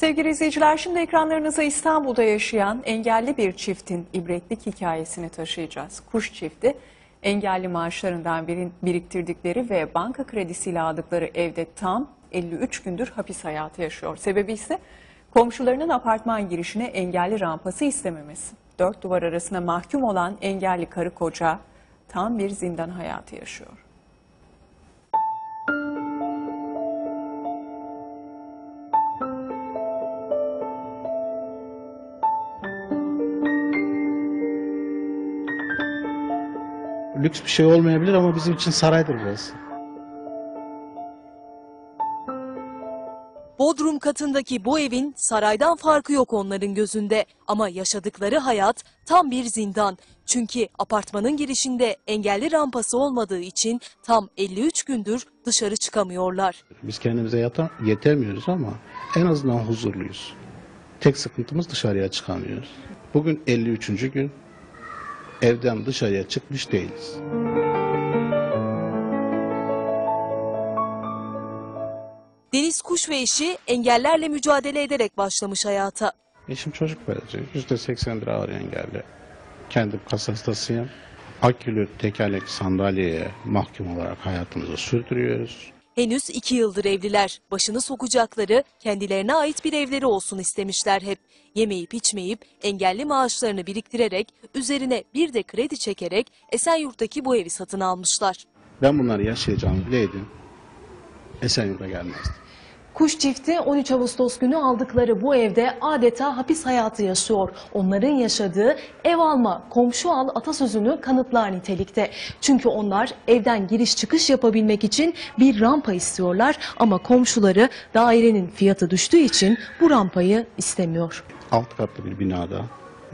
Sevgili izleyiciler şimdi ekranlarınıza İstanbul'da yaşayan engelli bir çiftin ibretlik hikayesini taşıyacağız. Kuş çifti engelli maaşlarından birin- biriktirdikleri ve banka kredisiyle aldıkları evde tam 53 gündür hapis hayatı yaşıyor. Sebebi ise komşularının apartman girişine engelli rampası istememesi. Dört duvar arasına mahkum olan engelli karı koca tam bir zindan hayatı yaşıyor. Lüks bir şey olmayabilir ama bizim için saraydır burası. Bodrum katındaki bu evin saraydan farkı yok onların gözünde. Ama yaşadıkları hayat tam bir zindan. Çünkü apartmanın girişinde engelli rampası olmadığı için tam 53 gündür dışarı çıkamıyorlar. Biz kendimize yata- yetemiyoruz ama en azından huzurluyuz. Tek sıkıntımız dışarıya çıkamıyoruz. Bugün 53. gün. Evden dışarıya çıkmış değiliz. Deniz Kuş ve eşi engellerle mücadele ederek başlamış hayata. Eşim çocuk verecek. %80 lira ağır engelli. Kendim kas hastasıyım. Akülü tekerlekli sandalyeye mahkum olarak hayatımızı sürdürüyoruz. Henüz iki yıldır evliler. Başını sokacakları, kendilerine ait bir evleri olsun istemişler hep. Yemeyip içmeyip engelli maaşlarını biriktirerek, üzerine bir de kredi çekerek Esenyurt'taki bu evi satın almışlar. Ben bunları yaşayacağımı bileydim. Esenyurt'a gelmezdim. Kuş çifti 13 Ağustos günü aldıkları bu evde adeta hapis hayatı yaşıyor. Onların yaşadığı ev alma, komşu al atasözünü kanıtlar nitelikte. Çünkü onlar evden giriş çıkış yapabilmek için bir rampa istiyorlar ama komşuları dairenin fiyatı düştüğü için bu rampayı istemiyor. alt katlı bir binada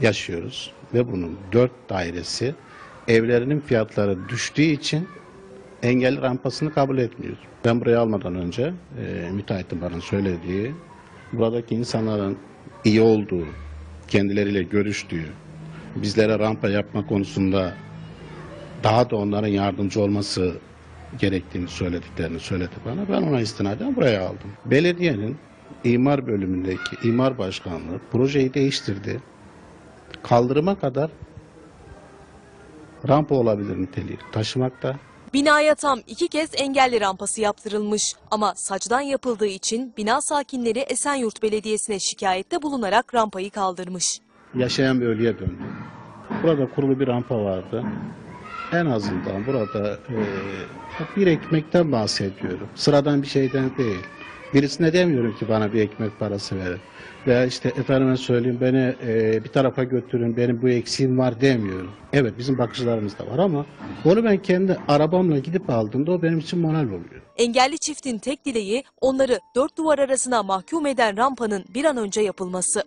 yaşıyoruz ve bunun dört dairesi evlerinin fiyatları düştüğü için engelli rampasını kabul etmiyor. Ben burayı almadan önce e, müteahhitin bana söylediği buradaki insanların iyi olduğu, kendileriyle görüştüğü, bizlere rampa yapma konusunda daha da onların yardımcı olması gerektiğini söylediklerini söyledi bana. Ben ona istinaden buraya aldım. Belediyenin imar bölümündeki imar başkanlığı projeyi değiştirdi. Kaldırıma kadar rampa olabilir niteliği taşımakta. Binaya tam iki kez engelli rampası yaptırılmış. Ama saçtan yapıldığı için bina sakinleri Esenyurt Belediyesi'ne şikayette bulunarak rampayı kaldırmış. Yaşayan bir ölüye döndü. Burada kurulu bir rampa vardı. En azından burada e, bir ekmekten bahsediyorum. Sıradan bir şeyden değil. Birisine demiyorum ki bana bir ekmek parası verin. Veya işte efendime söyleyeyim beni e, bir tarafa götürün benim bu eksiğim var demiyorum. Evet bizim bakıcılarımız da var ama onu ben kendi arabamla gidip aldığımda o benim için moral oluyor. Engelli çiftin tek dileği onları dört duvar arasına mahkum eden rampanın bir an önce yapılması.